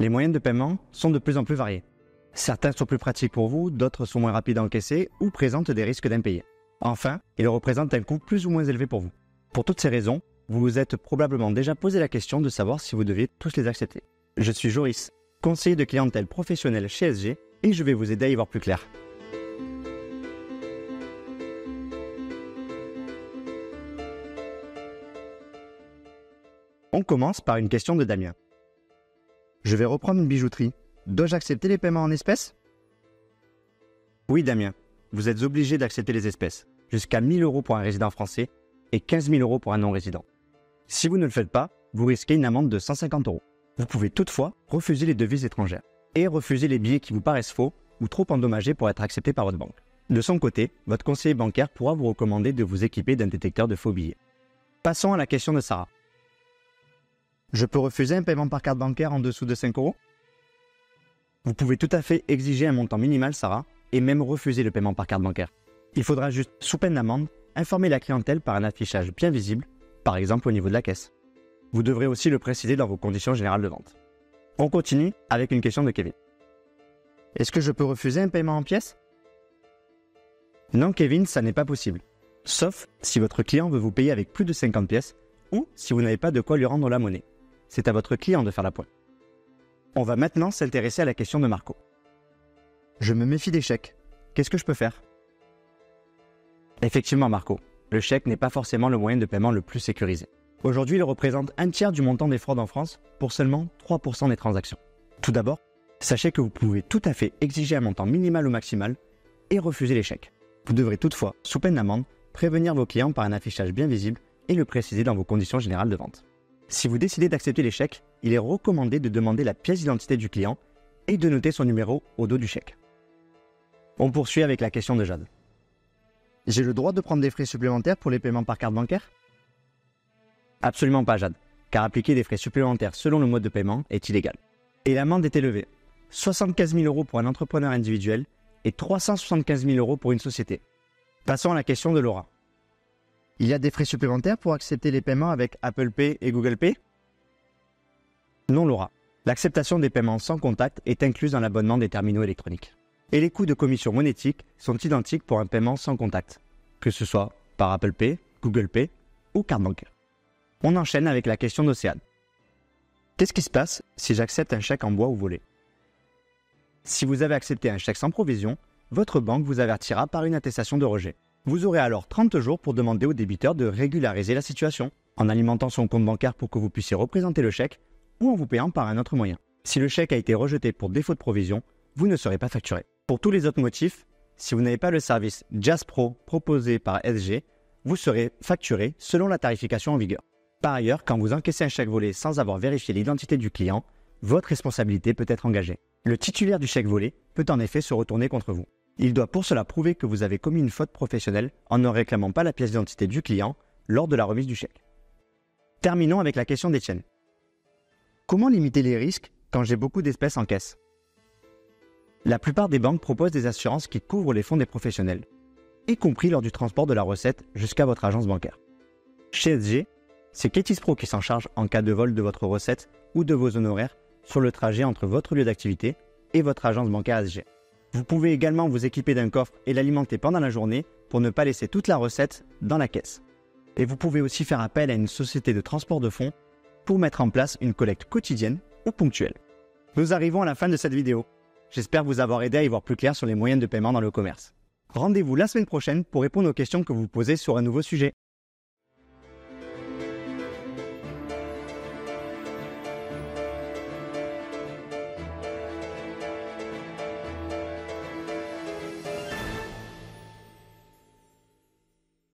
Les moyens de paiement sont de plus en plus variés. Certains sont plus pratiques pour vous, d'autres sont moins rapides à encaisser ou présentent des risques d'impayés. Enfin, ils représentent un coût plus ou moins élevé pour vous. Pour toutes ces raisons, vous vous êtes probablement déjà posé la question de savoir si vous deviez tous les accepter. Je suis Joris, conseiller de clientèle professionnelle chez SG, et je vais vous aider à y voir plus clair. On commence par une question de Damien. Je vais reprendre une bijouterie. Dois-je accepter les paiements en espèces? Oui, Damien. Vous êtes obligé d'accepter les espèces. Jusqu'à 1000 euros pour un résident français et 15 000 euros pour un non-résident. Si vous ne le faites pas, vous risquez une amende de 150 euros. Vous pouvez toutefois refuser les devises étrangères et refuser les billets qui vous paraissent faux ou trop endommagés pour être acceptés par votre banque. De son côté, votre conseiller bancaire pourra vous recommander de vous équiper d'un détecteur de faux billets. Passons à la question de Sarah. Je peux refuser un paiement par carte bancaire en dessous de 5 euros Vous pouvez tout à fait exiger un montant minimal, Sarah, et même refuser le paiement par carte bancaire. Il faudra juste, sous peine d'amende, informer la clientèle par un affichage bien visible, par exemple au niveau de la caisse. Vous devrez aussi le préciser dans vos conditions générales de vente. On continue avec une question de Kevin. Est-ce que je peux refuser un paiement en pièces? Non, Kevin, ça n'est pas possible. Sauf si votre client veut vous payer avec plus de 50 pièces ou si vous n'avez pas de quoi lui rendre la monnaie. C'est à votre client de faire la pointe. On va maintenant s'intéresser à la question de Marco. Je me méfie des chèques. Qu'est-ce que je peux faire? Effectivement, Marco, le chèque n'est pas forcément le moyen de paiement le plus sécurisé. Aujourd'hui, il représente un tiers du montant des fraudes en France pour seulement 3% des transactions. Tout d'abord, sachez que vous pouvez tout à fait exiger un montant minimal ou maximal et refuser les chèques. Vous devrez toutefois, sous peine d'amende, prévenir vos clients par un affichage bien visible et le préciser dans vos conditions générales de vente. Si vous décidez d'accepter les chèques, il est recommandé de demander la pièce d'identité du client et de noter son numéro au dos du chèque. On poursuit avec la question de Jade. J'ai le droit de prendre des frais supplémentaires pour les paiements par carte bancaire? Absolument pas, Jade, car appliquer des frais supplémentaires selon le mode de paiement est illégal. Et l'amende est élevée 75 000 euros pour un entrepreneur individuel et 375 000 euros pour une société. Passons à la question de Laura. Il y a des frais supplémentaires pour accepter les paiements avec Apple Pay et Google Pay? Non, Laura. L'acceptation des paiements sans contact est incluse dans l'abonnement des terminaux électroniques. Et les coûts de commission monétique sont identiques pour un paiement sans contact, que ce soit par Apple Pay, Google Pay ou carte bancaire. On enchaîne avec la question d'Océane. Qu'est-ce qui se passe si j'accepte un chèque en bois ou volé? Si vous avez accepté un chèque sans provision, votre banque vous avertira par une attestation de rejet. Vous aurez alors 30 jours pour demander au débiteur de régulariser la situation, en alimentant son compte bancaire pour que vous puissiez représenter le chèque, ou en vous payant par un autre moyen. Si le chèque a été rejeté pour défaut de provision, vous ne serez pas facturé. Pour tous les autres motifs, si vous n'avez pas le service Jazz Pro proposé par SG, vous serez facturé selon la tarification en vigueur. Par ailleurs, quand vous encaissez un chèque volé sans avoir vérifié l'identité du client, votre responsabilité peut être engagée. Le titulaire du chèque volé peut en effet se retourner contre vous. Il doit pour cela prouver que vous avez commis une faute professionnelle en ne réclamant pas la pièce d'identité du client lors de la remise du chèque. Terminons avec la question d'Étienne. Comment limiter les risques quand j'ai beaucoup d'espèces en caisse? La plupart des banques proposent des assurances qui couvrent les fonds des professionnels, y compris lors du transport de la recette jusqu'à votre agence bancaire. Chez SG, c'est Ketis Pro qui s'en charge en cas de vol de votre recette ou de vos honoraires sur le trajet entre votre lieu d'activité et votre agence bancaire SG. Vous pouvez également vous équiper d'un coffre et l'alimenter pendant la journée pour ne pas laisser toute la recette dans la caisse. Et vous pouvez aussi faire appel à une société de transport de fonds pour mettre en place une collecte quotidienne ou ponctuelle. Nous arrivons à la fin de cette vidéo. J'espère vous avoir aidé à y voir plus clair sur les moyens de paiement dans le commerce. Rendez-vous la semaine prochaine pour répondre aux questions que vous posez sur un nouveau sujet.